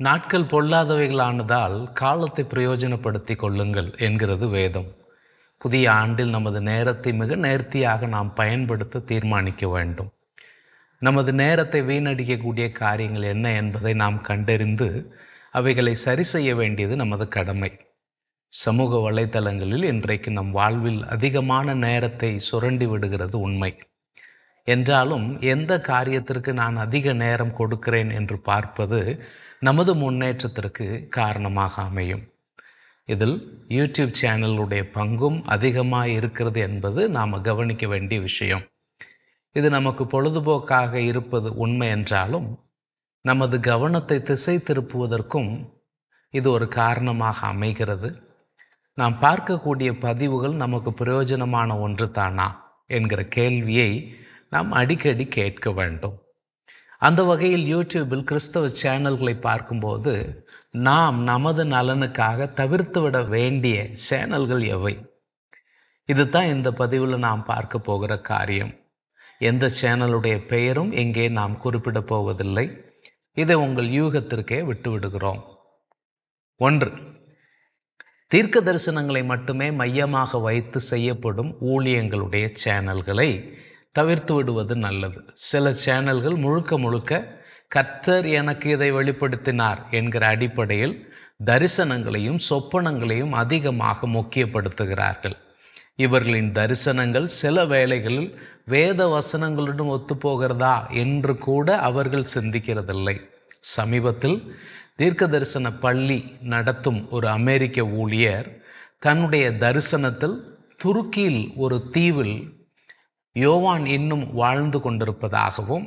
நாட்கள் பொல்லாதவைகளானதால் காலத்தை பிரயோஜனப்படுத்தி கொள்ளுங்கள் என்கிறது வேதம். புதிய ஆண்டில் நமது நேரத்தை மிக நேர்த்தியாக நாம் பயன்படுத்த தீர்மானிக்க வேண்டும். நமது நேரத்தை வீணடிக்கக்கூடிய காரியங்கள் என்ன என்பதை நாம் கண்டறிந்து அவைகளை சரி செய்ய வேண்டியது நமது கடமை. சமூக வலைத்தளங்களில் இன்றைக்கு நம் வாழ்வில் அதிகமான நேரத்தை சுரண்டி விடுகிறது உண்மை. என்றாலும் எந்த காரியத்திற்கு நான் அதிக நேரம் கொடுக்கிறேன் என்று பார்ப்பது நமது முன்னேற்றத்திற்கு காரணமாக அமையும். இதில் யூடியூப் சேனலுடைய பங்கும் அதிகமாக இருக்கிறது என்பது நாம் கவனிக்க வேண்டிய விஷயம். இது நமக்கு பொழுதுபோக்காக இருப்பது உண்மை என்றாலும் நமது கவனத்தை திசை திருப்புவதற்கும் இது ஒரு காரணமாக அமைகிறது. நாம் பார்க்கக்கூடிய பதிவுகள் நமக்கு பிரயோஜனமான ஒன்று தானா என்கிற கேள்வியை நாம் அடிக்கடி கேட்க வேண்டும். அந்த வகையில் யூடியூபில் கிறிஸ்தவ சேனல்களை பார்க்கும்போது நாம் நமது நலனுக்காக தவிர்த்துவிட வேண்டிய சேனல்கள் எவை? இதுதான் இந்த பதிவில் நாம் பார்க்க போகிற காரியம். எந்த சேனலுடைய பெயரும் இங்கே நாம் குறிப்பிட போவதில்லை. இதை உங்கள் யூகத்திற்கே விட்டுவிடுகிறோம். ஒன்று தீர்க்க தரிசனங்களை மட்டுமே மையமாக வைத்து செய்யப்படும் ஊழியங்களுடைய சேனல்களை தவிர்த்து விடுவது நல்லது. சில சேனல்கள் முழுக்க முழுக்க கர்த்தர் எனக்கு இதை வெளிப்படுத்தினார் என்கிற அடிப்படையில் தரிசனங்களையும் சொப்பனங்களையும் அதிகமாக முக்கியப்படுத்துகிறார்கள். இவர்களின் தரிசனங்கள் சில வேளைகளில் வேத வசனங்களுடன் ஒத்துப்போகிறதா என்று கூட அவர்கள் சிந்திக்கிறதில்லை. சமீபத்தில் தீர்க்க தரிசன பள்ளி நடத்தும் ஒரு அமெரிக்க ஊழியர் தன்னுடைய தரிசனத்தில் துருக்கியில் ஒரு தீவில் யோவான் இன்னும் வாழ்ந்து கொண்டிருப்பதாகவும்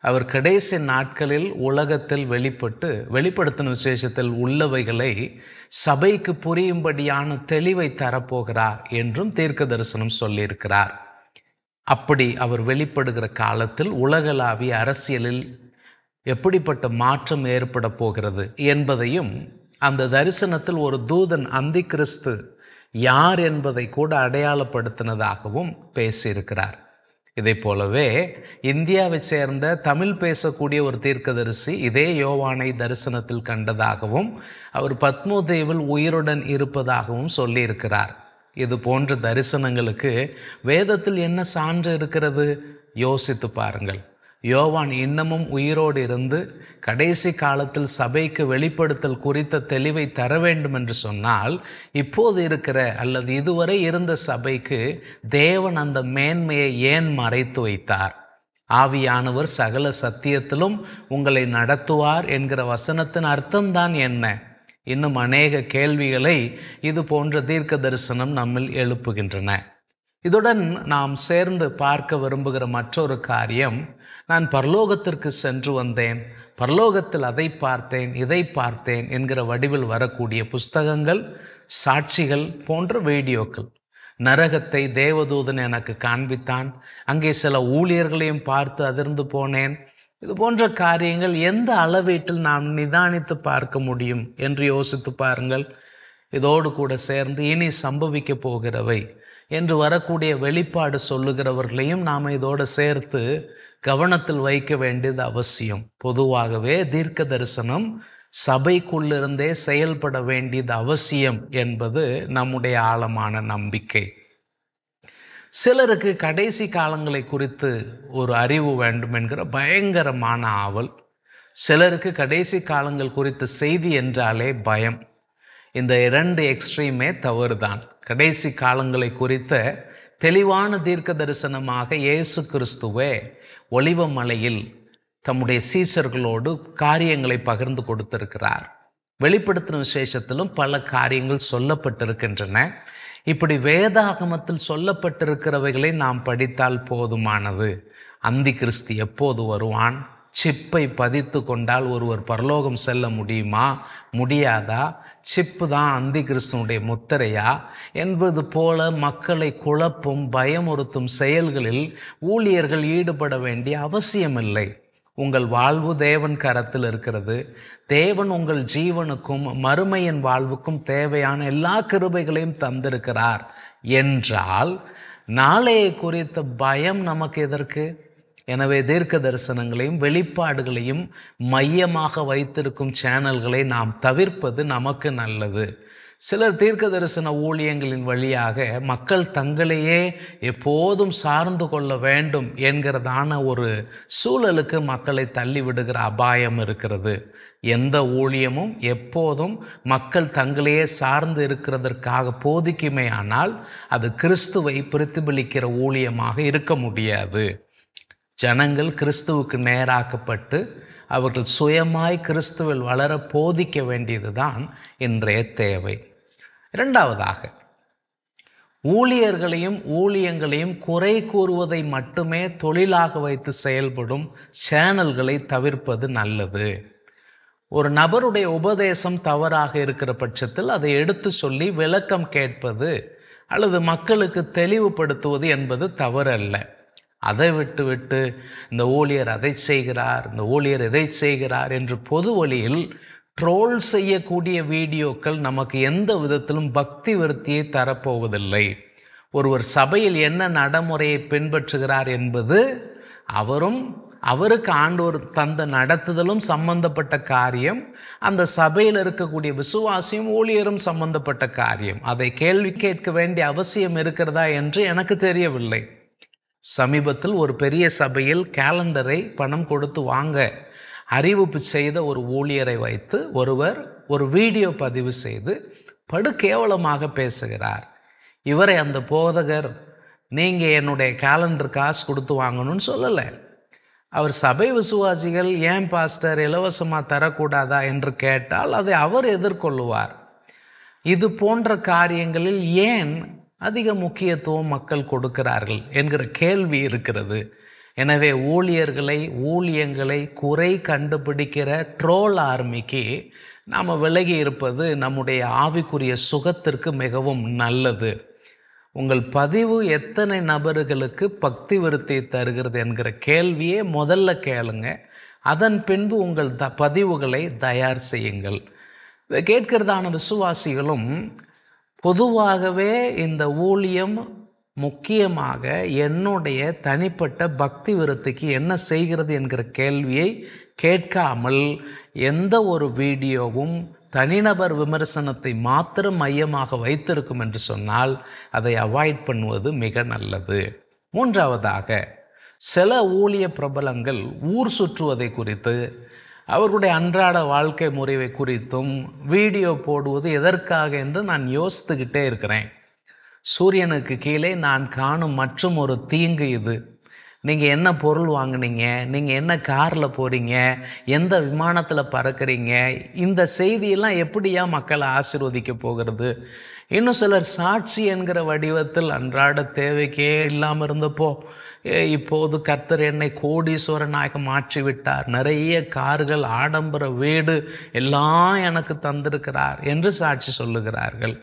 அவர் கடைசி நாட்களில் உலகத்தில் வெளிப்பட்டு வெளிப்படுத்தின விசேஷத்தில் உள்ளவைகளை சபைக்கு புரியும்படியான தெளிவை தரப்போகிறார் என்றும் தீர்க்க தரிசனம் சொல்லியிருக்கிறார். அப்படி அவர் வெளிப்படுகிற காலத்தில் உலகளாவிய அரசியலில் எப்படிப்பட்ட மாற்றம் ஏற்பட போகிறது என்பதையும் அந்த தரிசனத்தில் ஒரு தூதன் அந்தி கிறிஸ்து யார் என்பதை கூட அடையாளப்படுத்தினதாகவும் பேசியிருக்கிறார். இதை போலவே இந்தியாவை சேர்ந்த தமிழ் பேசக்கூடிய ஒரு தீர்க்கதரிசி இதே யோவானை தரிசனத்தில் கண்டதாகவும் அவர் பத்மோதேவில் உயிருடன் இருப்பதாகவும் சொல்லியிருக்கிறார். இது போன்ற தரிசனங்களுக்கு வேதத்தில் என்ன சான்று இருக்கிறது? யோசித்து பாருங்கள். யோவான் இன்னமும் உயிரோடு இருந்து கடைசி காலத்தில் சபைக்கு வெளிப்படுத்தல் குறித்த தெளிவை தர வேண்டும் என்று சொன்னால் இப்போது இருக்கிற அல்லது இதுவரை இருந்த சபைக்கு தேவன் அந்த மேன்மையை ஏன் மறைத்து வைத்தார்? ஆவியானவர் சகல சத்தியத்திலும் உங்களை நடத்துவார் என்கிற வசனத்தின் அர்த்தம்தான் என்ன? இன்னும் அநேக கேள்விகளை இது போன்ற தீர்க்க தரிசனம் நம்மில் எழுப்புகின்றன. இதுடன் நாம் சேர்ந்து பார்க்க விரும்புகிற மற்றொரு காரியம் நான் பரலோகத்திற்கு சென்று வந்தேன் பரலோகத்தில் அதை பார்த்தேன் இதை பார்த்தேன் என்கிற வடிவில் வரக்கூடிய புஸ்தகங்கள் சாட்சிகள் போன்ற வீடியோக்கள். நரகத்தை தேவதூதன் எனக்கு காண்பித்தான். அங்கே சில ஊழியர்களையும் பார்த்து அதிர்ந்து போனேன். இது போன்ற காரியங்கள் எந்த அளவீட்டில் நாம் நிதானித்து பார்க்க முடியும் என்று யோசித்து பாருங்கள். இதோடு கூட சேர்ந்து இனி சம்பவிக்க போகிறவை என்று வரக்கூடிய வெளிப்பாடு சொல்லுகிறவர்களையும் நாம் இதோடு சேர்த்து கவனத்தில் வைக்க வேண்டியது அவசியம். பொதுவாகவே தீர்க்க தரிசனம் சபைக்குள்ளிருந்தே செயல்பட வேண்டியது அவசியம் என்பது நம்முடைய ஆழமான நம்பிக்கை. சிலருக்கு கடைசி காலங்களை குறித்து ஒரு அறிவு வேண்டும் என்கிற பயங்கரமான ஆவல். சிலருக்கு கடைசி காலங்கள் குறித்த செய்தி என்றாலே பயம். இந்த இரண்டு எக்ஸ்ட்ரீமே தவறுதான். கடைசி காலங்களை குறித்த தெளிவான தீர்க்க தரிசனமாக இயேசு கிறிஸ்துவே ஒளிவ மலையில் தம்முடைய சீசர்களோடு காரியங்களை பகிர்ந்து கொடுத்திருக்கிறார். வெளிப்படுத்தின விசேஷத்திலும் பல காரியங்கள் சொல்லப்பட்டிருக்கின்றன. இப்படி வேதாகமத்தில் சொல்லப்பட்டிருக்கிறவைகளை நாம் படித்தால் போதுமானது. அந்தி கிறிஸ்து எப்போது வருவான்? சிப்பை பதித்து கொண்டால் ஒருவர் பரலோகம் செல்ல முடியுமா? முடியாதா? சிப்பு தான் அந்தி கிறிஸ்துவனுடைய முத்திரையா? என்பது போல மக்களை குழப்பும் பயமுறுத்தும் செயல்களில் ஊழியர்கள் ஈடுபட வேண்டிய அவசியமில்லை. உங்கள் வாழ்வு தேவன் கரத்தில் இருக்கிறது. தேவன் உங்கள் ஜீவனுக்கும் மறுமையின் வாழ்வுக்கும் தேவையான எல்லா கிருபைகளையும் தந்திருக்கிறார். என்றால் நாளையை குறித்த பயம் நமக்கு எதற்கு? எனவே தீர்க்க தரிசனங்களையும் வெளிப்பாடுகளையும் மையமாக வைத்திருக்கும் சேனல்களை நாம் தவிர்ப்பது நமக்கு நல்லது. சிலர் தீர்க்க தரிசன ஊழியங்களின் வழியாக மக்கள் தங்களையே எப்போதும் சார்ந்து கொள்ள வேண்டும் என்கிறதான ஒரு சூழலுக்கு மக்களை தள்ளிவிடுகிற அபாயம் இருக்கிறது. எந்த ஊழியமும் எப்போதும் மக்கள் தங்களையே சார்ந்து இருக்கிறதற்காக போதிக்குமே ஆனால் அது கிறிஸ்துவை பிரதிபலிக்கிற ஊழியமாக இருக்க முடியாது. ஜனங்கள் கிறிஸ்துவுக்கு நேராக்கப்பட்டு அவர்கள் சுயமாய் கிறிஸ்துவில் வளர போதிக்க வேண்டியதுதான் இன்றைய தேவை. இரண்டாவதாக ஊழியர்களையும் ஊழியங்களையும் குறை கூறுவதை மட்டுமே தொழிலாக வைத்து செயல்படும் சேனல்களை தவிர்ப்பது நல்லது. ஒரு நபருடைய உபதேசம் தவறாக இருக்கிற பட்சத்தில் அதை எடுத்து சொல்லி விளக்கம் கேட்பது அல்லது மக்களுக்கு தெளிவுபடுத்துவது என்பது தவறல்ல. அதை விட்டு விட்டு இந்த ஊழியர் அதை செய்கிறார் இந்த ஊழியர் இதை செய்கிறார் என்று பொது வழியில் ட்ரோல் செய்யக்கூடிய வீடியோக்கள் நமக்கு எந்த விதத்திலும் பக்தி விருத்தியை தரப்போவதில்லை. ஒருவர் சபையில் என்ன நடைமுறையை பின்பற்றுகிறார் என்பது அவரும் அவருக்கு ஆண்டோர் தந்த நடத்துதலும் சம்பந்தப்பட்ட காரியம் அந்த சபையில் இருக்கக்கூடிய விசுவாசியும் ஊழியரும் சம்பந்தப்பட்ட காரியம். அதை கேள்வி கேட்க வேண்டிய அவசியம் இருக்கிறதா என்று எனக்கு தெரியவில்லை. சமீபத்தில் ஒரு பெரிய சபையில் கேலண்டரை பணம் கொடுத்து வாங்க அறிவிப்பு செய்த ஒரு ஊழியரை வைத்து ஒருவர் ஒரு வீடியோ பதிவு செய்து படு கேவலமாக பேசுகிறார். இவரை அந்த போதகர் நீங்கள் என்னுடைய கேலண்டர் காசு கொடுத்து வாங்கணும்னு சொல்லலை. அவர் சபை விசுவாசிகள் ஏன் பாஸ்டர் இலவசமாக தரக்கூடாதா? என்று கேட்டால் அதை அவர் எதிர்கொள்ளுவார். இது போன்ற காரியங்களில் ஏன் அதிக முக்கியத்துவம் மக்கள் கொடுக்கிறார்கள் என்கிற கேள்வி இருக்கிறது. எனவே ஊழியர்களை ஊழியங்களை குறை கண்டுபிடிக்கிற ட்ரோல் ஆர்மிக்கு நாம் விலகி இருப்பது நம்முடைய ஆவிக்குரிய சுகத்திற்கு மிகவும் நல்லது. உங்கள் பதிவு எத்தனை நபர்களுக்கு பக்தி விருத்தி தருகிறது என்கிற கேள்வியே முதல்ல கேளுங்க. அதன் பின்பு உங்கள் த பதிவுகளை தயார் செய்யுங்கள். கேட்கிறதான விசுவாசிகளும் பொதுவாகவே இந்த ஊழியம் முக்கியமாக என்னுடைய தனிப்பட்ட பக்தி விருத்திக்கு என்ன செய்கிறது என்கிற கேள்வியை கேட்காமல் எந்த ஒரு வீடியோவும் தனிநபர் விமர்சனத்தை மாத்திரம் மையமாக வைத்திருக்கும் என்று சொன்னால் அதை அவாய்ட் பண்ணுவது மிக நல்லது. மூன்றாவதாக சில ஊழிய பிரபலங்கள் ஊர் சுற்றுவதை குறித்து அவர்களுடைய அன்றாட வாழ்க்கை முறைவை குறித்தும் வீடியோ போடுவது எதற்காக என்று நான் யோசித்துக்கிட்டே இருக்கிறேன். சூரியனுக்கு கீழே நான் காணும் மற்றும் ஒரு தீங்கு இது. நீங்கள் என்ன பொருள் வாங்குனீங்க நீங்கள் என்ன காரில் போகிறீங்க எந்த விமானத்தில் பறக்கிறீங்க இந்த செய்தியெல்லாம் எப்படியா மக்களை ஆசிர்வதிக்க போகிறது? இன்னும் சிலர் சாட்சி என்கிற வடிவத்தில் அன்றாட தேவைக்கே இல்லாமல் இருந்தப்போ இப்போது கர்த்தர் என்னை கோடீஸ்வரனாக மாற்றிவிட்டார். நிறைய கார்கள் ஆடம்பர வீடு எல்லாம் எனக்கு தந்திருக்கிறார் என்று சாட்சி சொல்லுகிறார்கள்.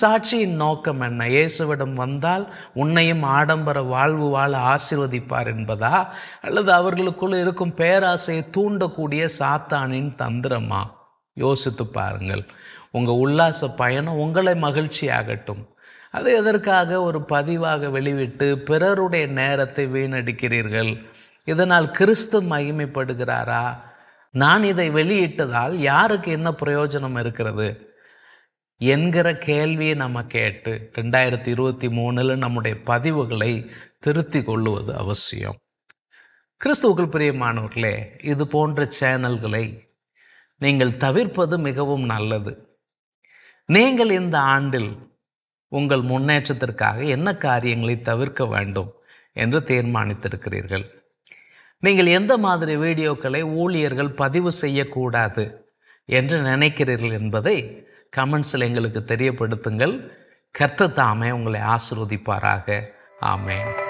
சாட்சியின் நோக்கம் என்ன? இயேசுவிடம் வந்தால் உன்னையும் ஆடம்பர வாழ்வு வாழ ஆசிர்வதிப்பார் என்பதா? அல்லது அவர்களுக்குள் இருக்கும் பேராசையை தூண்டக்கூடிய சாத்தானின் தந்திரமா? யோசித்து பாருங்கள். உங்கள் உல்லாச பயணம் உங்களை மகிழ்ச்சியாகட்டும். அது எதற்காக ஒரு பதிவாக வெளிவிட்டு பிறருடைய நேரத்தை வீணடிக்கிறீர்கள்? இதனால் கிறிஸ்து மகிமைப்படுகிறாரா? நான் இதை வெளியிட்டதால் யாருக்கு என்ன பிரயோஜனம் இருக்கிறது? என்கிற கேள்வியை நம்ம கேட்டு ரெண்டாயிரத்தி இருபத்தி மூணில் நம்முடைய பதிவுகளை திருத்தி கொள்ளுவது அவசியம். கிறிஸ்துவுக்குள் பிரியமானவர்களே இது போன்ற சேனல்களை நீங்கள் தவிர்ப்பது மிகவும் நல்லது. நீங்கள் இந்த ஆண்டில் உங்கள் முன்னேற்றத்திற்காக என்ன காரியங்களை தவிர்க்க வேண்டும் என்று தீர்மானித்திருக்கிறீர்கள். நீங்கள் எந்த மாதிரி வீடியோக்களை ஊழியர்கள் பதிவு செய்யக்கூடாது என்று நினைக்கிறீர்கள் என்பதை கமெண்ட்ஸில் எங்களுக்கு தெரியப்படுத்துங்கள். கர்த்த தாமே உங்களை ஆசிர்வதிப்பாராக. ஆமேன்.